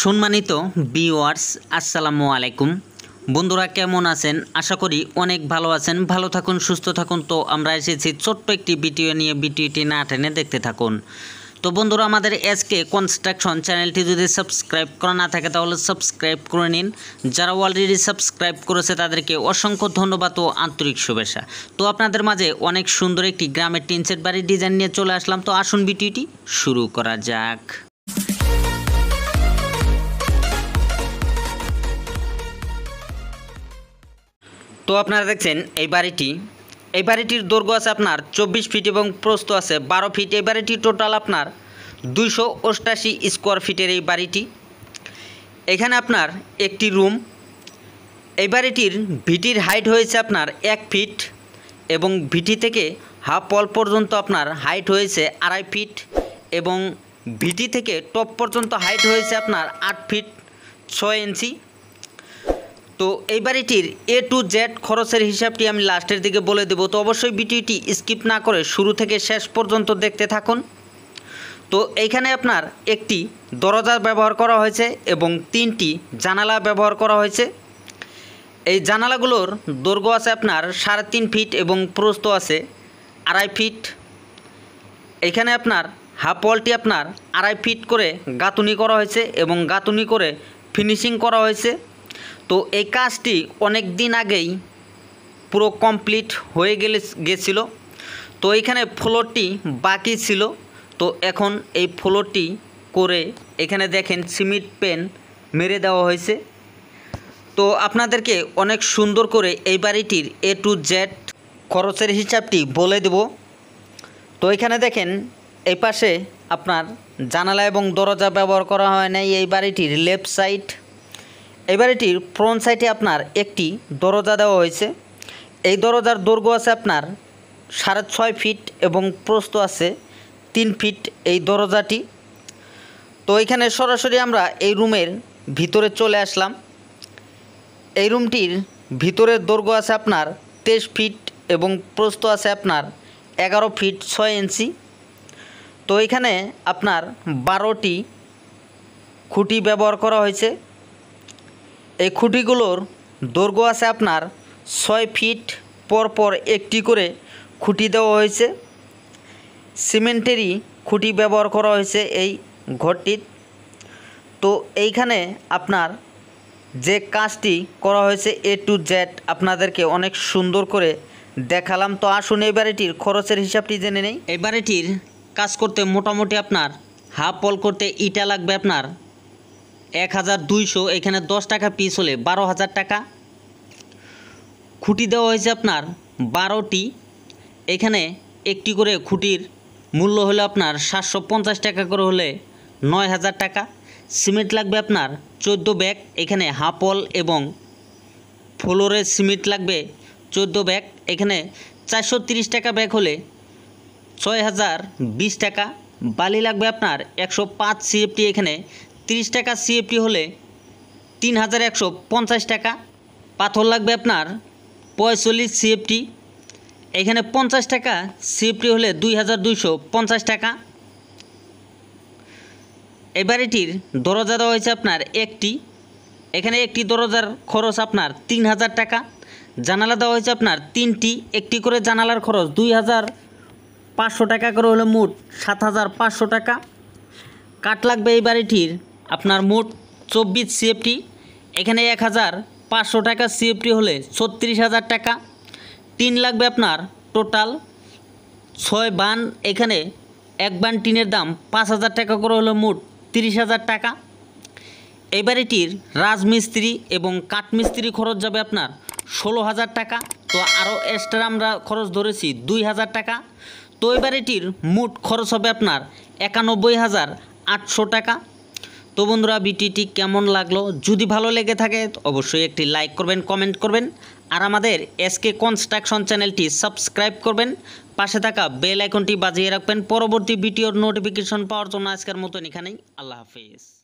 সম্মানিত ভিউয়ার্স, আসসালামু আলাইকুম। বন্ধুরা, কেমন আছেন? আশা করি অনেক ভালো আছেন। ভালো থাকুন, সুস্থ থাকুন। তো আমরা এসেছি ছোট্ট একটি ভিডিও নিয়ে। ভিডিওটি না টেনে দেখতে থাকুন। তো বন্ধুরা, আমাদের এসকে কনস্ট্রাকশন চ্যানেলটি যদি সাবস্ক্রাইব করা না থাকে, তাহলে সাবস্ক্রাইব করে নিন। যারা অলরেডি সাবস্ক্রাইব করেছে, তাদেরকে অসংখ্য ধন্যবাদ ও আন্তরিক শুভেচ্ছা। তো আপনাদের মাঝে অনেক সুন্দর একটি গ্রামের টিনসেট বাড়ির ডিজাইন নিয়ে চলে আসলাম। তো আসুন ভিডিওটি শুরু করা যাক। তো আপনারা দেখছেন, এই বাড়িটি। এই বাড়িটির দৈর্ঘ্য আছে আপনার চব্বিশ ফিট এবং প্রস্থ আছে বারো ফিট। এই বাড়িটি টোটাল আপনার দুইশো অষ্টাশি স্কোয়ার ফিটের এই বাড়িটি। এখানে আপনার একটি রুম। এই বাড়িটির ভিটির হাইট হয়েছে আপনার এক ফিট এবং ভিটি থেকে হাফ ওয়াল পর্যন্ত আপনার হাইট হয়েছে আড়াই ফিট এবং ভিটি থেকে টপ পর্যন্ত হাইট হয়েছে আপনার আট ফিট ছয় ইঞ্চি। তো এই বাড়িটির এ টু জেড খরচের হিসাবটি আমি লাস্টের দিকে বলে দেবো। তো অবশ্যই ভিডিওটি স্কিপ না করে শুরু থেকে শেষ পর্যন্ত দেখতে থাকুন। তো এইখানে আপনার একটি দরজা ব্যবহার করা হয়েছে এবং তিনটি জানালা ব্যবহার করা হয়েছে। এই জানালাগুলোর দৈর্ঘ্য আছে আপনার সাড়ে তিন ফিট এবং প্রস্থ আছে আড়াই ফিট। এখানে আপনার হাফ ওয়ালটি আপনার আড়াই ফিট করে গাঁথুনি করা হয়েছে এবং গাঁথুনি করে ফিনিশিং করা হয়েছে। তো এই কাজটি অনেক দিন আগেই পুরো কমপ্লিট হয়ে গেলে, গেছিল। তো এইখানে ফ্লোরটি বাকি ছিল। তো এখন এই ফ্লোরটি করে এখানে দেখেন সিমেন্ট পেন মেরে দেওয়া হয়েছে। তো আপনাদেরকে অনেক সুন্দর করে এই বাড়িটির এ টু জেড খরচের হিসাবটি বলে দেব। তো এখানে দেখেন এই পাশে আপনার জানালা এবং দরজা ব্যবহার করা হয় নাই। এই বাড়িটির লেফট সাইড এই বাড়িটির ফ্রন্ট সাইডে আপনার একটি দরজা দেওয়া হয়েছে। এই দরজার দৈর্ঘ্য আছে আপনার সাড়ে ছয় ফিট এবং প্রস্থ আছে তিন ফিট এই দরজাটি। তো এখানে সরাসরি আমরা এই রুমের ভিতরে চলে আসলাম। এই রুমটির ভিতরের দৈর্ঘ্য আছে আপনার তেইশ ফিট এবং প্রস্থ আছে আপনার এগারো ফিট ছয় ইঞ্চি। তো এখানে আপনার বারোটি খুঁটি ব্যবহার করা হয়েছে। এই খুঁটিগুলোর দৈর্ঘ্য আছে আপনার ছয় ফিট পর পর একটি করে খুঁটি দেওয়া হয়েছে। সিমেন্টেরই খুঁটি ব্যবহার করা হয়েছে এই ঘরটির। তো এইখানে আপনার যে কাজটি করা হয়েছে এ টু জেড আপনাদেরকে অনেক সুন্দর করে দেখালাম। তো আসুন এই বাড়িটির খরচের হিসাবটি জেনে নেই। এই বাড়িটির কাজ করতে মোটামুটি আপনার হাফ পল করতে ইটা লাগবে আপনার এক হাজার দুইশো, এখানে দশ টাকা পিস হলে বারো হাজার টাকা। খুঁটি দেওয়া হয়েছে আপনার বারোটি। এখানে একটি করে খুঁটির মূল্য হলো আপনার সাতশো পঞ্চাশ টাকা করে হলে নয় হাজার টাকা। সিমেন্ট লাগবে আপনার চোদ্দ ব্যাগ, এখানে হাফল এবং ফ্লোরের সিমেন্ট লাগবে চোদ্দ ব্যাগ। এখানে চারশো তিরিশ টাকা ব্যাগ হলে ছয় হাজার বিশ টাকা। বালি লাগবে আপনার একশো পাঁচ সিএফটি, এখানে তিরিশ টাকা সিএফটি হলে তিন হাজার একশো পঞ্চাশ টাকা। পাথর লাগবে আপনার পঁয়তাল্লিশ সিএফটি এখানে পঞ্চাশ টাকা সিএফটি হলে দুই হাজার দুইশো পঞ্চাশ টাকা। এই বাড়িটির দরজা দেওয়া হয়েছে আপনার একটি। এখানে একটি দরজার খরচ আপনার তিন হাজার টাকা। জানালা দেওয়া হয়েছে আপনার তিনটি। একটি করে জানালার খরচ দুই হাজার পাঁচশো টাকা। করে হলে মোট সাত হাজার পাঁচশো টাকা। কাঠ লাগবে এই বাড়িটির আপনার মোট চব্বিশ সিএফটি এখানে এক হাজার পাঁচশো টাকা সিএফটি হলে ছত্রিশ হাজার টাকা। টিন লাগবে আপনার টোটাল ছয় বান, এখানে এক বান টিনের দাম পাঁচ হাজার টাকা করে হলো মোট তিরিশ হাজার টাকা। এই বাড়িটির রাজমিস্ত্রি এবং কাঠমিস্ত্রি খরচ যাবে আপনার ষোলো হাজার টাকা, তো আরও এক্সট্রা আমরা খরচ ধরেছি দুই হাজার টাকা। তো এই বাড়িটির মোট খরচ হবে আপনার একানব্বই হাজার আটশো টাকা। তো বন্ধুরা, ভিডিওটি কেমন লাগল? যদি ভালো লেগে থাকে, অবশ্যই একটি লাইক করবেন কমেন্ট করবেন, আর আমাদের এসকে কনস্ট্রাকশন চ্যানেলটি সাবস্ক্রাইব করবেন। পাশে থাকা বেল আইকনটি বাজিয়ে রাখবেন। পরবর্তী ভিডিওর নোটিফিকেশন পাওয়ার জন্য আজকের মতন এখানেই। আল্লাহ হাফিজ।